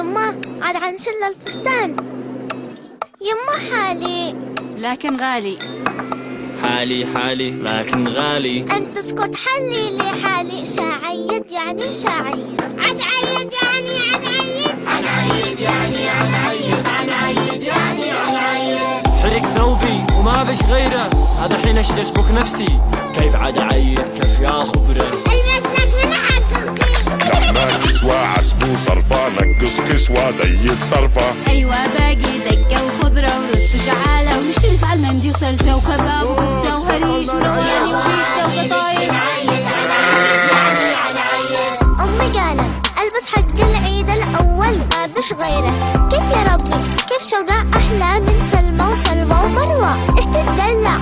عاد عن شل الفستان. يما حالي. لكن غالي. حالي حالي لكن غالي. أنت اسكت حلي لي حالي. شاعيد يعني شاعيد. عد عيد يعني عد عيد. عد عيد يعني عد عيد. عد عيد يعني عد عيد. حرق ثوبي وما بش غيره. هذا حين اشتسبك نفسي. كيف عاد اعيد كيف يا خبره؟ تسوى زي الصرفة أيوة باقي دكة وخضرة ورز وشعالة ونشتري في المندي وصلصة وكباب وكفتة وهريش وروماني وبيتزا وفطاير أمي قالت ألبس حق العيد الأول ما بش غيره. كيف يا ربي؟ كيف شوقة أحلى من سلمى وسلوى ومروة؟ إيش تتدلع؟